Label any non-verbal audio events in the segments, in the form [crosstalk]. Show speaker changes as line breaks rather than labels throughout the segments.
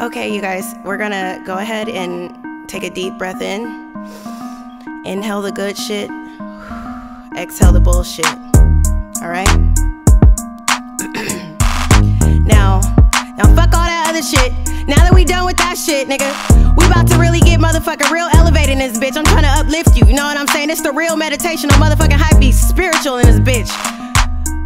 Okay, you guys, we're gonna go ahead and take a deep breath in. Inhale the good shit. Exhale the bullshit. Alright? [clears throat] now, now fuck all that other shit. Now that we done with that shit, nigga, we about to really get motherfucking real elevated in this bitch. I'm trying to uplift you, you know what I'm saying? It's the real meditation on motherfucking hype beast, spiritual in this bitch.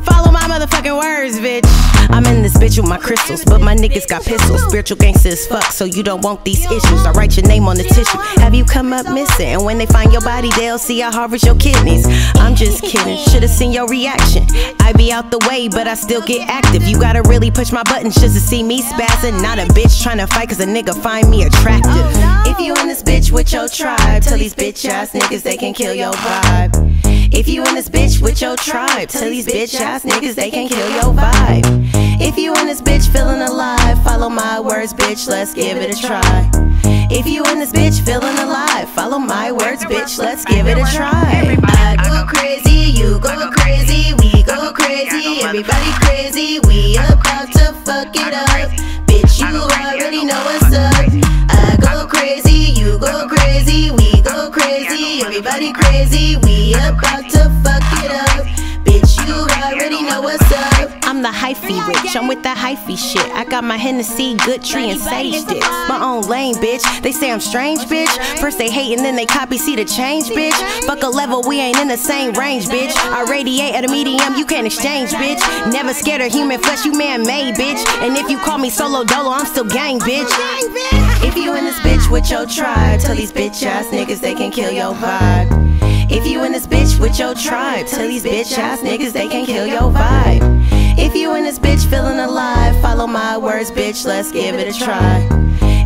Follow my motherfucking words, bitch. I'm in this bitch with my crystals, but my niggas got pistols. Spiritual gangsters fuck, so you don't want these issues. I write your name on the tissue. Have you come up missing? And when they find your body, they'll see I harvest your kidneys. I'm just kidding, should've seen your reaction. I be out the way, but I still get active. You gotta really push my buttons just to see me spazzing. Not a bitch trying to fight cause a nigga find me attractive. If you in this bitch with your tribe, tell these bitch ass niggas they can kill your vibe. If you in this bitch with your tribe, tell these bitch ass niggas they can kill your vibe. If you in this bitch feeling alive, follow my words, bitch, let's give it a try. If you in this bitch feeling alive, follow my words, bitch, let's give it a try. I go crazy, you go crazy, we go crazy, everybody crazy, we about to fuck it up. Bitch, you already know what's up. I go crazy, you go crazy, we go crazy, everybody crazy, we about to fuck it up. Bitch, you already know what's up. I'm the hyphy rich, I'm with that hyphy shit. I got my Hennessy, good tree, and sage sticks. My own lane, bitch. They say I'm strange, bitch. First they hate and then they copy, see the change, bitch. Fuck a level, we ain't in the same range, bitch. I radiate at a medium, you can't exchange, bitch. Never scared of human flesh, you man made, bitch. And if you call me solo dolo, I'm still gang, bitch. With your tribe, tell these bitch ass niggas they can kill your vibe. If you in this bitch with your tribe, tell these bitch ass niggas they can kill your vibe. If you in this bitch feeling alive, follow my words, bitch, let's give it a try.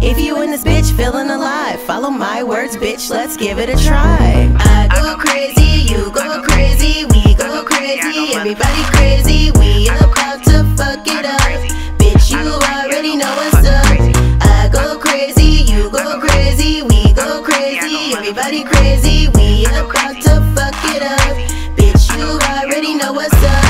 If you in this bitch feeling alive, follow my words, bitch, let's give it a try. I go crazy, you go crazy, we go crazy, everybody crazy, we about to fuck everybody crazy, we about to fuck it up. Bitch, you already know what's up.